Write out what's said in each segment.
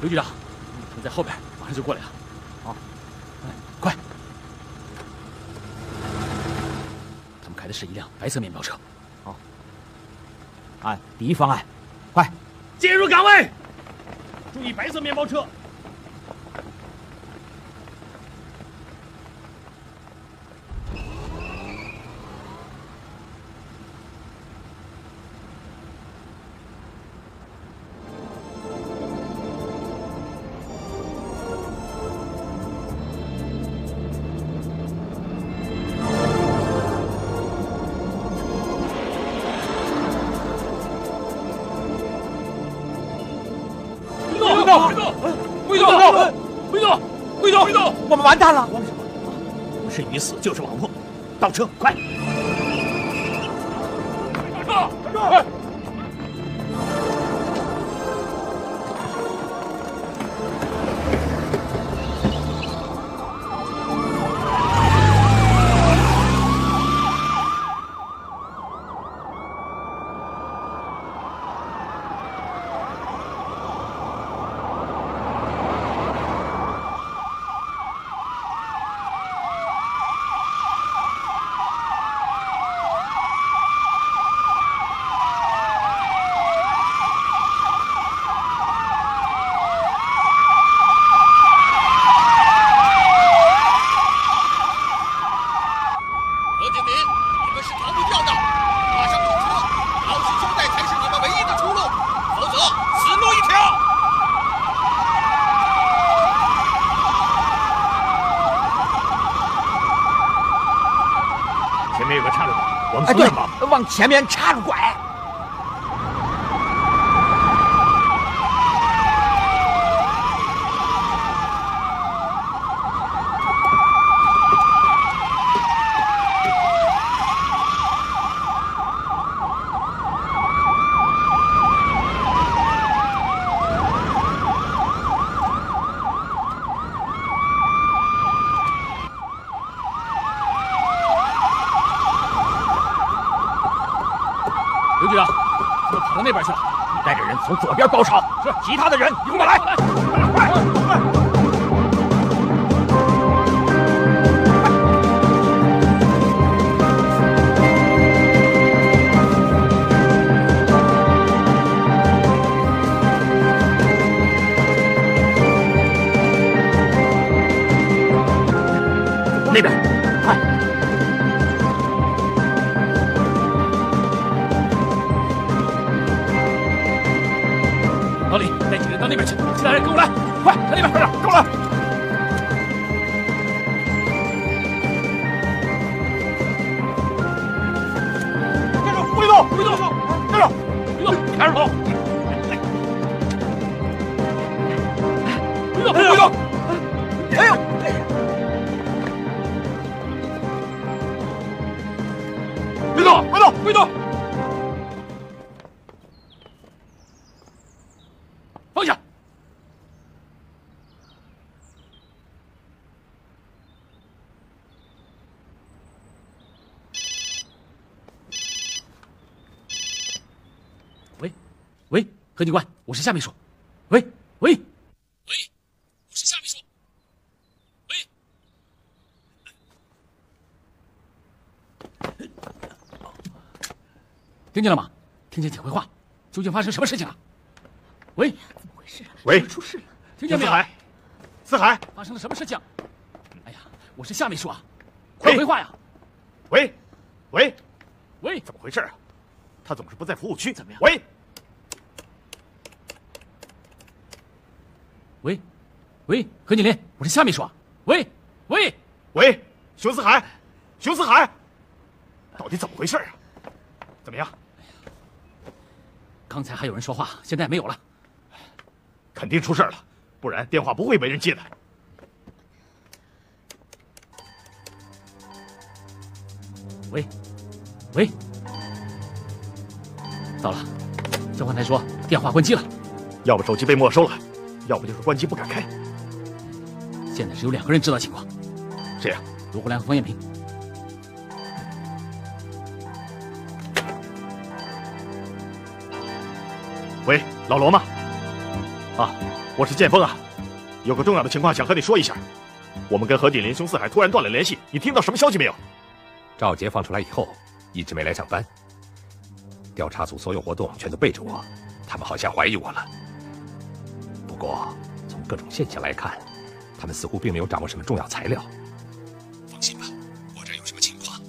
刘局长，他们在后边，马上就过来了。好，快！他们开的是一辆白色面包车。好，按第一方案，快进入岗位，注意白色面包车。完蛋了！不是鱼死就是网破，倒车快！上车！上车！前面插着拐。从左边包抄，是其他的人，跟我来，快，快！那边。快那边去，其他人跟我来，快，在那边，快点，跟我来。何警官，我是夏秘书。喂喂喂，我是夏秘书。喂，听见了吗？听见请回话，究竟发生什么事情了？喂，怎么回事？喂，出事了！听见没有？四海，四海，发生了什么事情？哎呀，我是夏秘书啊，快回话呀！喂，喂，喂，怎么回事啊？他总是不在服务区，怎么样？喂。喂，喂，何锦林，我是夏秘书啊。喂，喂，喂，熊四海，熊四海，到底怎么回事啊？怎么样？刚才还有人说话，现在没有了，肯定出事了，不然电话不会没人接的。喂，喂，糟了，交换台说电话关机了，要不手机被没收了。要不就是关机不敢开。现在只有两个人知道情况，谁呀？卢国良和方艳萍。喂，老罗吗？啊，我是剑锋啊，有个重要的情况想和你说一下。我们跟何锦林、熊四海突然断了联系，你听到什么消息没有？赵杰放出来以后，一直没来上班。调查组所有活动全都背着我，他们好像怀疑我了。不过从各种现象来看，他们似乎并没有掌握什么重要材料。放心吧，我这有什么情况，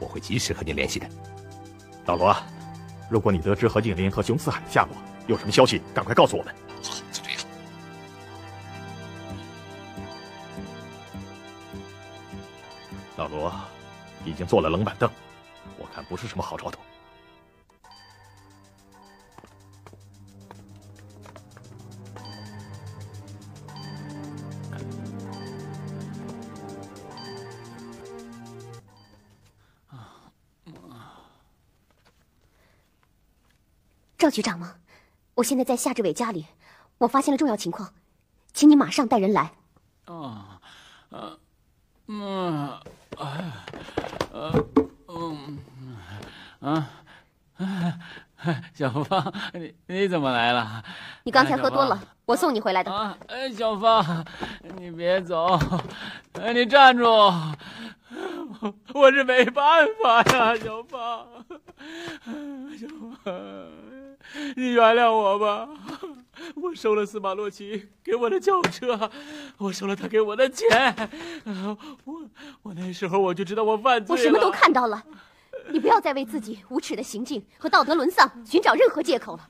我会及时和您联系的。老罗，如果你得知何敬林和熊四海的下落，有什么消息，赶快告诉我们。好，就这样。老罗已经坐了冷板凳，我看不是什么好兆头。赵局长吗？我现在在夏志伟家里，我发现了重要情况，请你马上带人来。啊，呃，嗯，哎，呃，嗯，啊，小芳，你你怎么来了？你刚才喝多了，我送你回来的。啊，哎，小芳，你别走，哎，你站住，我是没办法呀，小芳，小芳。你原谅我吧，我收了司马洛奇给我的轿车，我收了他给我的钱，我我那时候我就知道我犯罪我什么都看到了，你不要再为自己无耻的行径和道德沦丧寻找任何借口了。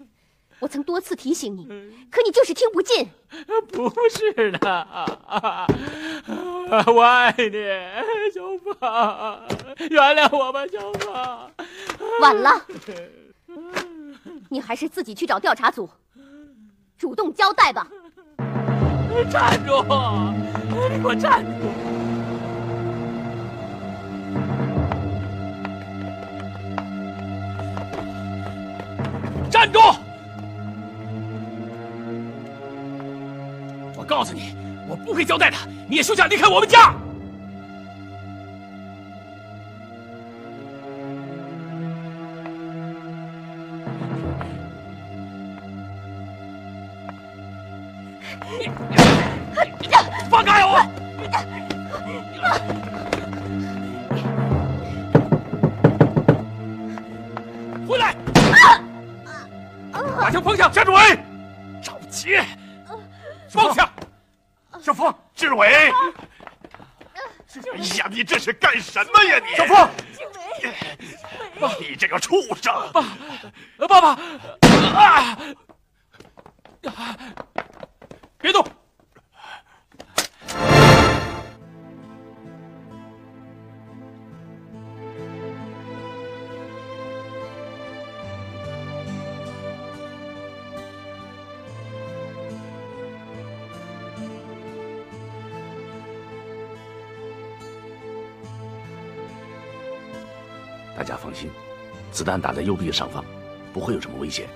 我曾多次提醒你，可你就是听不进。不是的，我爱你，小芳，原谅我吧，小芳。晚了。你还是自己去找调查组，主动交代吧。站住！你给我站住！站住！我告诉你，我不会交代的。你也休想离开我们家！下！夏志伟，赵杰！放下！小峰，志伟！哎呀，你这是干什么呀你？小峰，你这个畜生！爸，爸爸！啊！大家放心，子弹打在右臂的上方，不会有什么危险。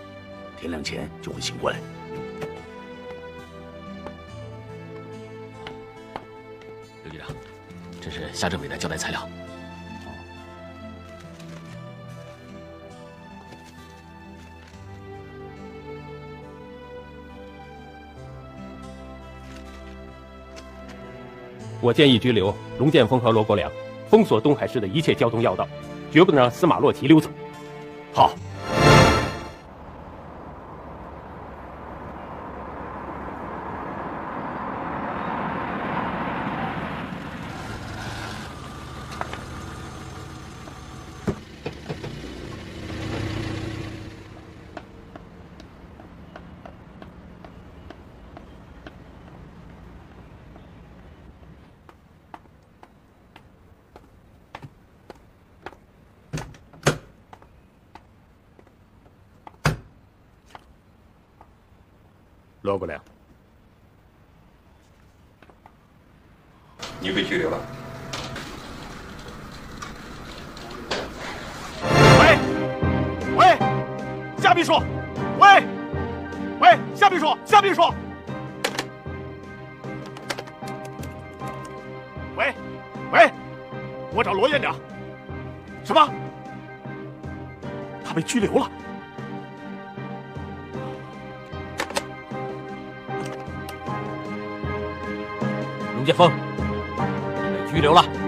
天亮前就会醒过来。刘局长，这是夏政委的交代材料。我建议拘留龙剑锋和罗国良，封锁东海市的一切交通要道。绝不能让司马洛奇溜走。好。罗国良，你被拘留了。喂，喂，夏秘书，喂，喂，夏秘书，夏秘书，喂，喂，我找罗院长。什么？他被拘留了？龙剑锋，你被拘留了。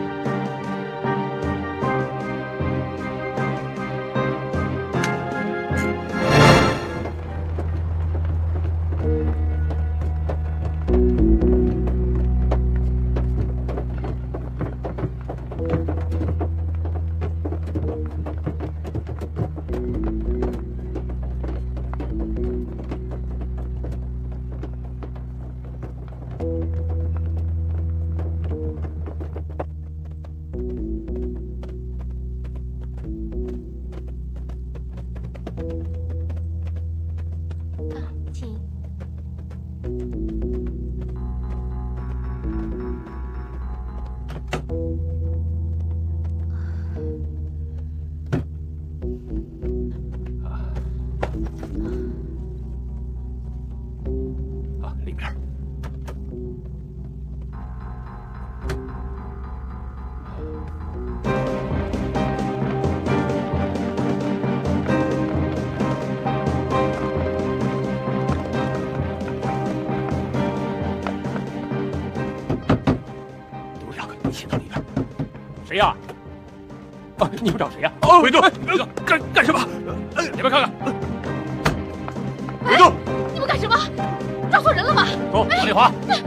你们找谁呀？回动，干干什么？你们看看，回洞，你们干什么？抓错人了吧？走，王丽华，是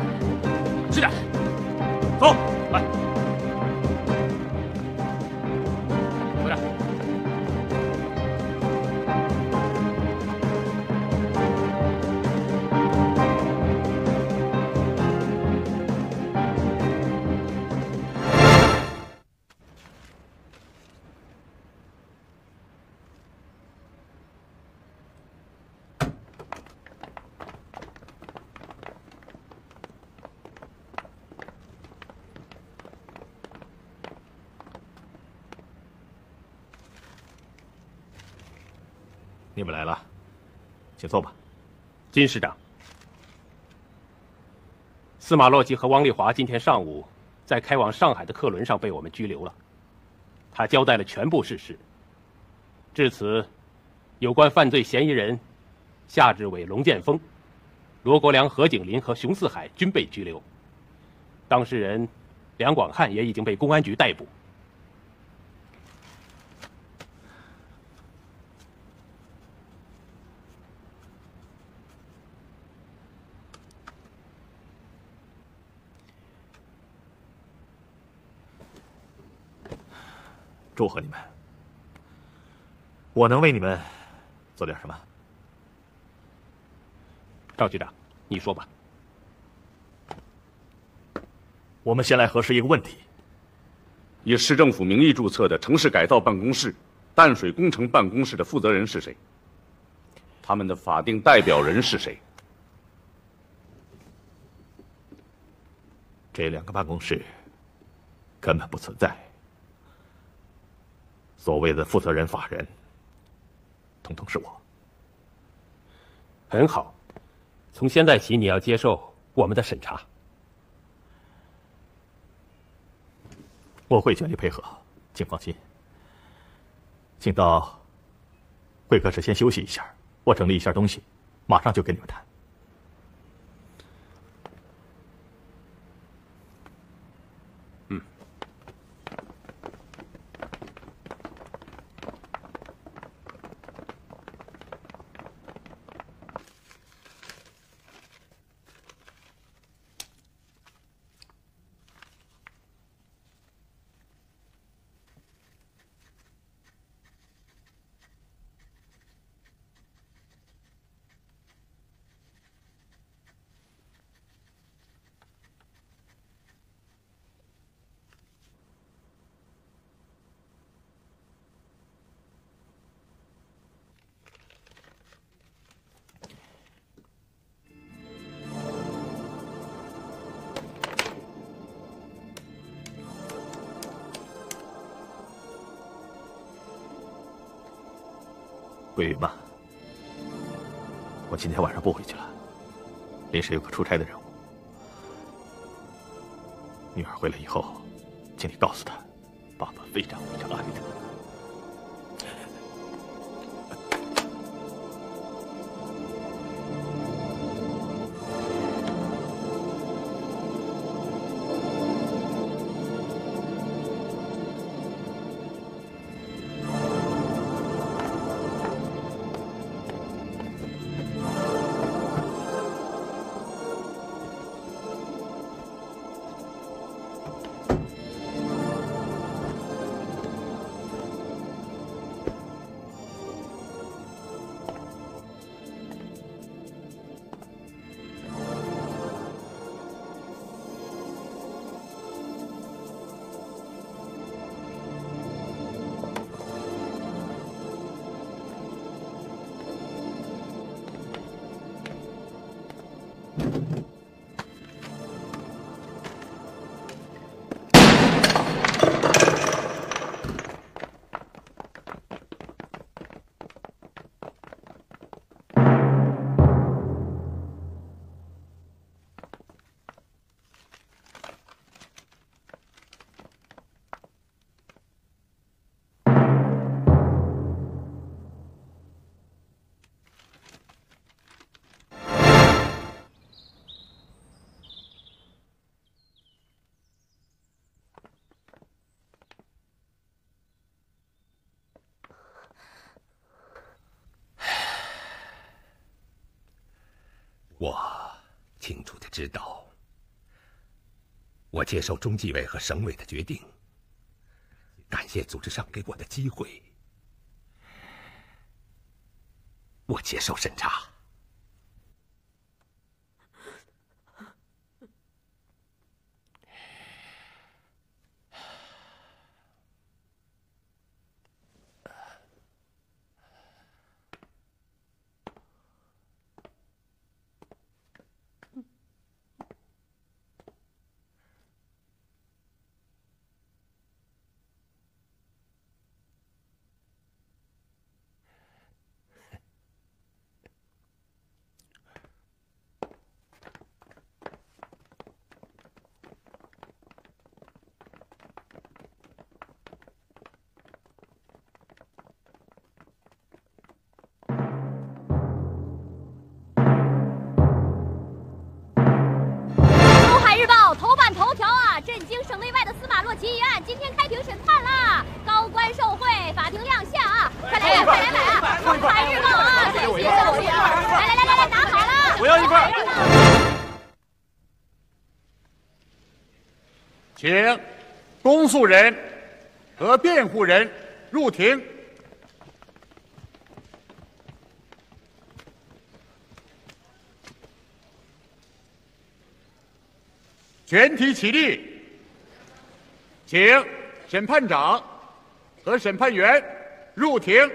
你们来了，请坐吧。金师长，司马洛基和汪丽华今天上午在开往上海的客轮上被我们拘留了。他交代了全部事实。至此，有关犯罪嫌疑人夏志伟、龙剑锋、罗国良、何景林和熊四海均被拘留。当事人梁广汉也已经被公安局逮捕。祝贺你们！我能为你们做点什么？赵局长，你说吧。我们先来核实一个问题：以市政府名义注册的城市改造办公室、淡水工程办公室的负责人是谁？他们的法定代表人是谁？这两个办公室根本不存在。所谓的负责人、法人，统统是我。很好，从现在起你要接受我们的审查。我会全力配合，请放心。请到会客室先休息一下，我整理一下东西，马上就跟你们谈。桂云吧，我今天晚上不回去了，临时有个出差的任务。女儿回来以后，请你告诉她，爸爸非常非常爱她。清楚的知道，我接受中纪委和省委的决定。感谢组织上给我的机会，我接受审查。震惊省内外的司马洛奇一案今天开庭审判啦，高官受贿，法庭亮相啊！快来买，快来买啊！《上海日报》啊，来来来来来，拿好了！我要一份。请公诉人和辩护人入庭。全体起立，请审判长和审判员入庭。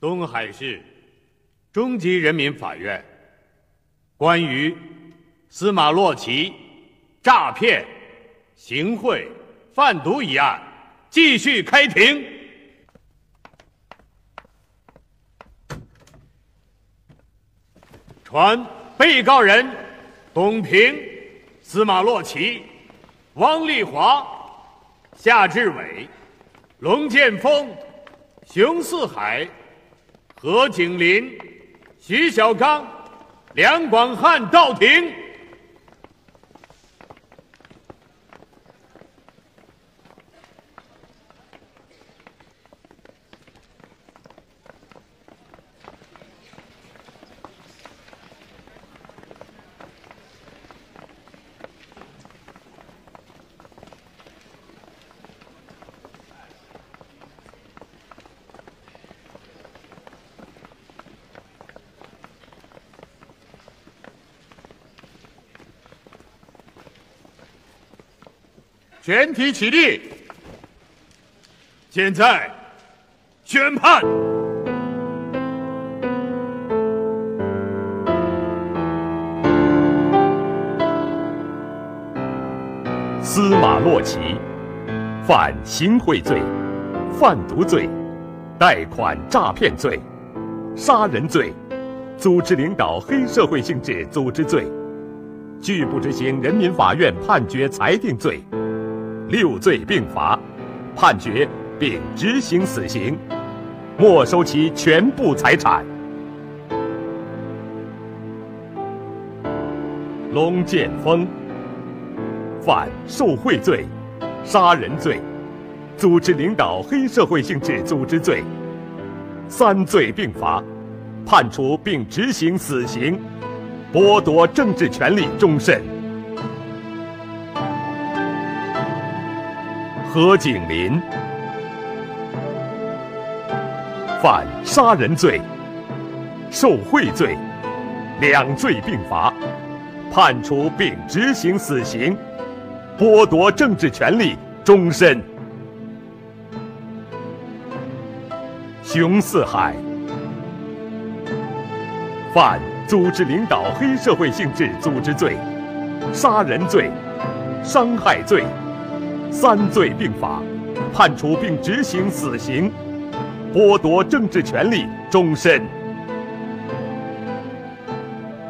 东海市中级人民法院关于司马洛奇诈骗、行贿、贩毒一案继续开庭。传被告人董平、司马洛奇、汪丽华、夏志伟、龙建峰、熊四海。何景林、徐小刚、梁广汉到庭。全体起立！现在宣判。司马洛奇犯行贿罪、贩毒罪、贷款诈骗罪、杀人罪、组织领导黑社会性质组织罪，拒不执行人民法院判决裁定罪。六罪并罚，判决并执行死刑，没收其全部财产。龙剑锋犯受贿罪、杀人罪、组织领导黑社会性质组织罪，三罪并罚，判处并执行死刑，剥夺政治权利终身。何景林犯杀人罪、受贿罪，两罪并罚，判处并执行死刑，剥夺政治权利终身。熊四海犯组织领导黑社会性质组织罪、杀人罪、伤害罪。三罪并罚，判处并执行死刑，剥夺政治权利终身。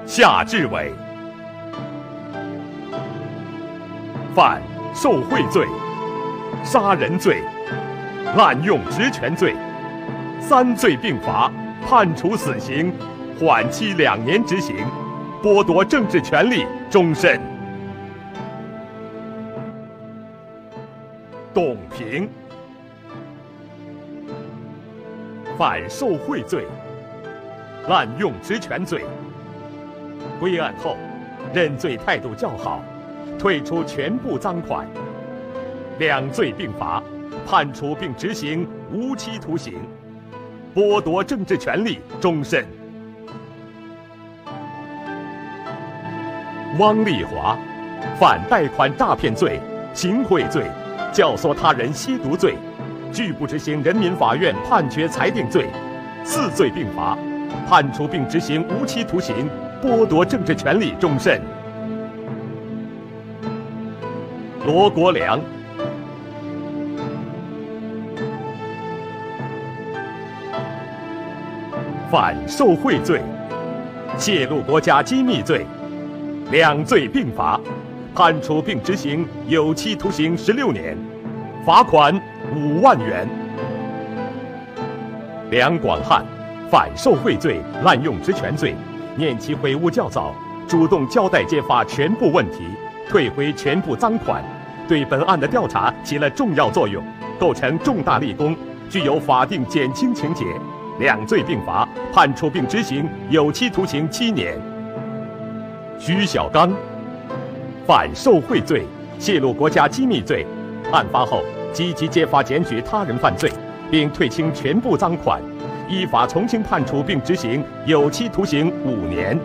夏志伟犯受贿罪、杀人罪、滥用职权罪，三罪并罚，判处死刑，缓期两年执行，剥夺政治权利终身。董平反受贿罪、滥用职权罪。归案后，认罪态度较好，退出全部赃款。两罪并罚，判处并执行无期徒刑，剥夺政治权利终身。汪丽华，犯贷款诈骗罪、行贿罪、教唆他人吸毒罪，拒不执行人民法院判决裁定罪，四罪并罚，判处并执行无期徒刑，剥夺政治权利终身。罗国良，反受贿罪、泄露国家机密罪。两罪并罚，判处并执行有期徒刑十六年，罚款五万元。梁广汉，反受贿罪、滥用职权罪，念其悔悟较早，主动交代揭发全部问题，退回全部赃款，对本案的调查起了重要作用，构成重大立功，具有法定减轻情节。两罪并罚，判处并执行有期徒刑七年。徐小刚，反受贿罪、泄露国家机密罪，案发后积极揭发检举他人犯罪，并退清全部赃款，依法从轻判处并执行有期徒刑五年。